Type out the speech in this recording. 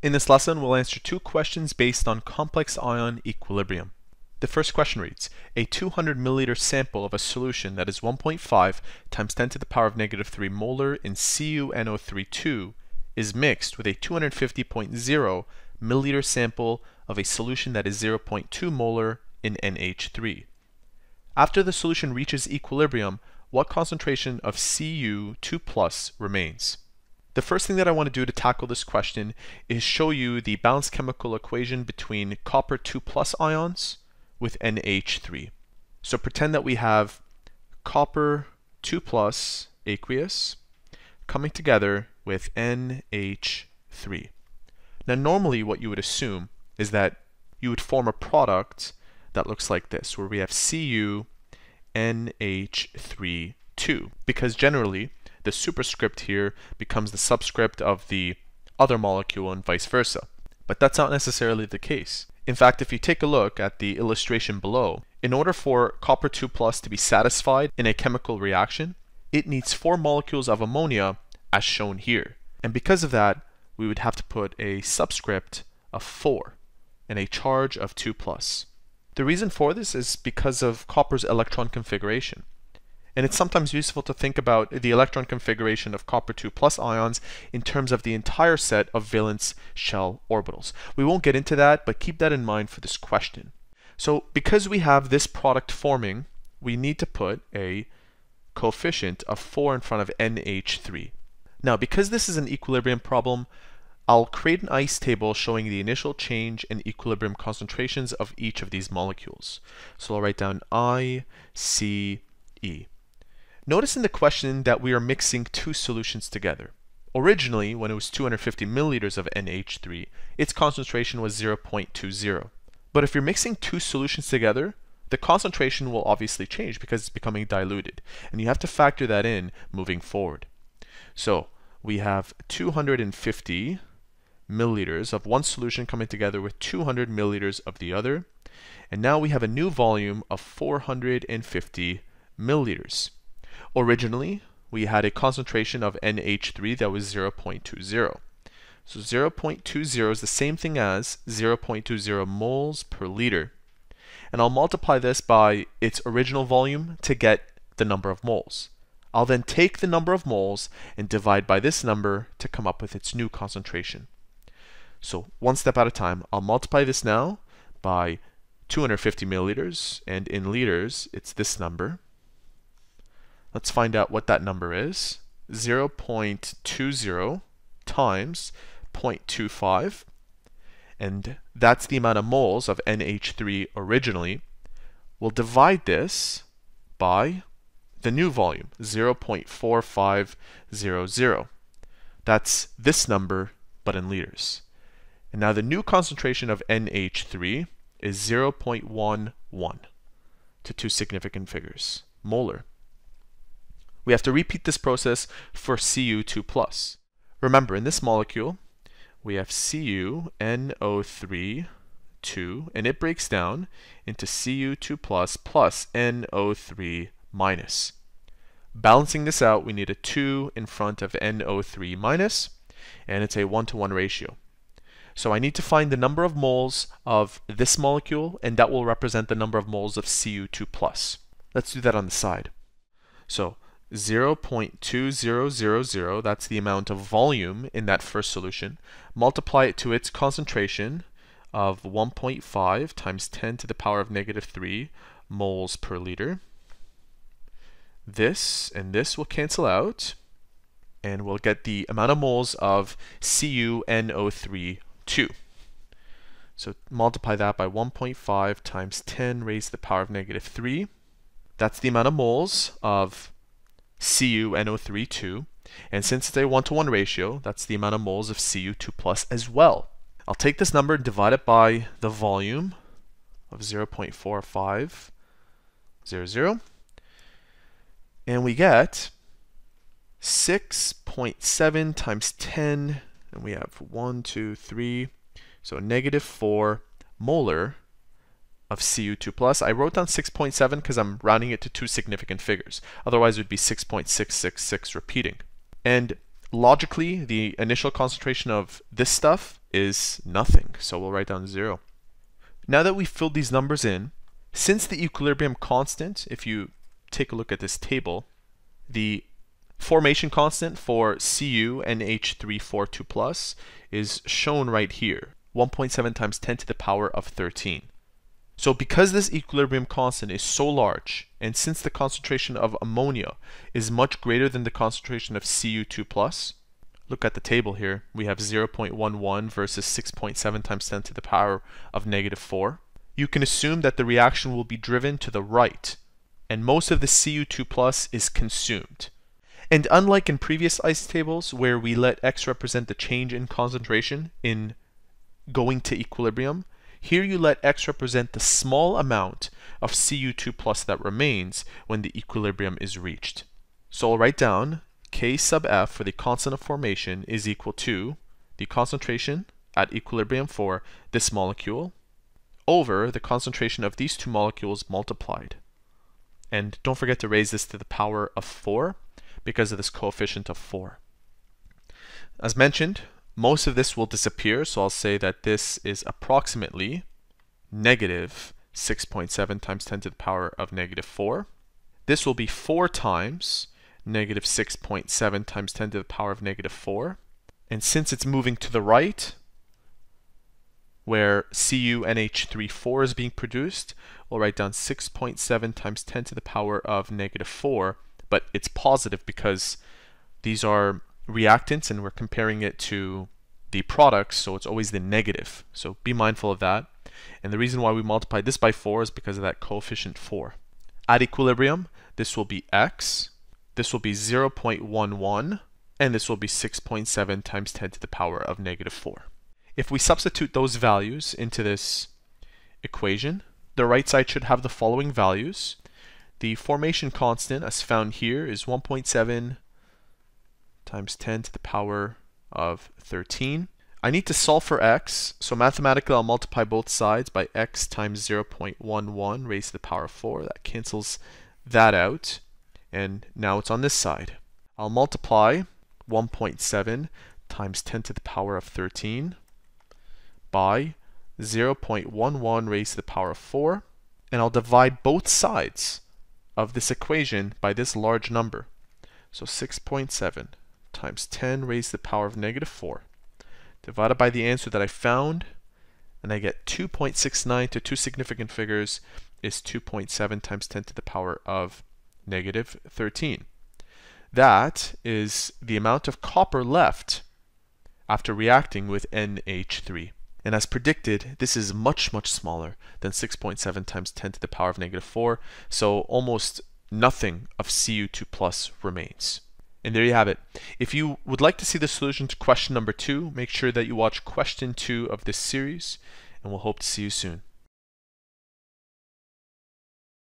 In this lesson, we'll answer two questions based on complex ion equilibrium. The first question reads, a 200 milliliter sample of a solution that is 1.5 times 10 to the power of negative 3 molar in CuNO32 is mixed with a 250.0 milliliter sample of a solution that is 0.2 molar in NH3. After the solution reaches equilibrium, what concentration of Cu2 plus remains? The first thing that I want to do to tackle this question is show you the balanced chemical equation between copper 2 plus ions with NH3. So pretend that we have copper 2 plus aqueous coming together with NH3. Now normally what you would assume is that you would form a product that looks like this, where we have Cu NH3 2, because generally the superscript here becomes the subscript of the other molecule and vice versa. But that's not necessarily the case. In fact, if you take a look at the illustration below, in order for copper 2 plus to be satisfied in a chemical reaction, it needs four molecules of ammonia as shown here. And because of that, we would have to put a subscript of 4 and a charge of 2 plus. The reason for this is because of copper's electron configuration and it's sometimes useful to think about the electron configuration of copper 2 plus ions in terms of the entire set of valence shell orbitals. We won't get into that, but keep that in mind for this question. So because we have this product forming, we need to put a coefficient of 4 in front of NH3. Now, because this is an equilibrium problem, I'll create an ICE table showing the initial change in equilibrium concentrations of each of these molecules. So I'll write down I, C, E. Notice in the question that we are mixing two solutions together. Originally, when it was 250 milliliters of NH3, its concentration was 0.20. But if you're mixing two solutions together, the concentration will obviously change because it's becoming diluted. And you have to factor that in moving forward. So we have 250 milliliters of one solution coming together with 200 milliliters of the other. And now we have a new volume of 450 milliliters. Originally, we had a concentration of NH3 that was 0.20. So 0.20 is the same thing as 0.20 moles per liter. And I'll multiply this by its original volume to get the number of moles. I'll then take the number of moles and divide by this number to come up with its new concentration. So one step at a time, I'll multiply this now by 250 milliliters, and in liters, it's this number. Let's find out what that number is. 0.20 times 0.25 and that's the amount of moles of NH3 originally. We'll divide this by the new volume, 0.4500. That's this number, but in liters. And now the new concentration of NH3 is 0.11 to two significant figures, molar. We have to repeat this process for Cu2+. Remember, in this molecule, we have CuNO3 2, and it breaks down into Cu2 plus plus NO3 minus. Balancing this out, we need a 2 in front of NO3 minus, and it's a 1 to 1 ratio. So I need to find the number of moles of this molecule, and that will represent the number of moles of Cu2 plus. Let's do that on the side. So 0.2000, that's the amount of volume in that first solution, multiply it to its concentration of 1.5 times 10 to the power of negative 3 moles per liter. This and this will cancel out, and we'll get the amount of moles of CuNO3 2. So multiply that by 1.5 times 10 raised to the power of negative 3. That's the amount of moles of CuNO3 2. And since it's a 1 to 1 ratio, that's the amount of moles of Cu2 plus as well. I'll take this number and divide it by the volume of 0.4500. And we get 6.7 times 10, and we have 1, 2, 3, so negative 4 molar of Cu2 plus. I wrote down 6.7 because I'm rounding it to two significant figures. Otherwise, it would be 6.666 repeating. And logically, the initial concentration of this stuff is nothing. So we'll write down 0. Now that we've filled these numbers in, since the equilibrium constant, if you take a look at this table, the formation constant for Cu NH342 plus is shown right here, 1.7 times 10 to the power of 13. So because this equilibrium constant is so large, and since the concentration of ammonia is much greater than the concentration of Cu2+, look at the table here, we have 0.11 versus 6.7 times 10 to the power of negative 4. You can assume that the reaction will be driven to the right, and most of the Cu2 is consumed. And unlike in previous ICE tables where we let x represent the change in concentration in going to equilibrium, here you let x represent the small amount of Cu2 plus that remains when the equilibrium is reached. So I'll write down K sub F for the constant of formation is equal to the concentration at equilibrium for this molecule over the concentration of these two molecules multiplied. And don't forget to raise this to the power of 4 because of this coefficient of 4. As mentioned, most of this will disappear, so I'll say that this is approximately negative 6.7 times 10 to the power of negative 4. This will be 4 times negative 6.7 times 10 to the power of negative 4. And since it's moving to the right, where CuNH34 is being produced, we'll write down 6.7 times 10 to the power of negative 4, but it's positive because these are reactants and we're comparing it to the products, so it's always the negative. So be mindful of that. And the reason why we multiply this by 4 is because of that coefficient 4. At equilibrium, this will be x, this will be 0.11, and this will be 6.7 times 10 to the power of negative 4. If we substitute those values into this equation, the right side should have the following values. The formation constant, as found here, is 1.7 times 10 to the power of 13. I need to solve for x, so mathematically I'll multiply both sides by x times 0.11 raised to the power of 4. That cancels that out, and now it's on this side. I'll multiply 1.7 times 10 to the power of 13 by 0.11 raised to the power of 4, and I'll divide both sides of this equation by this large number. So 6.7 times 10 raised to the power of negative 4 divided by the answer that I found and I get 2.69 to two significant figures is 2.7 times 10 to the power of negative 13. That is the amount of copper left after reacting with NH3. And as predicted, this is much, much smaller than 6.7 times 10 to the power of negative 4, so almost nothing of Cu2 plus remains. And there you have it. If you would like to see the solution to question number two, make sure that you watch question two of this series, and we'll hope to see you soon.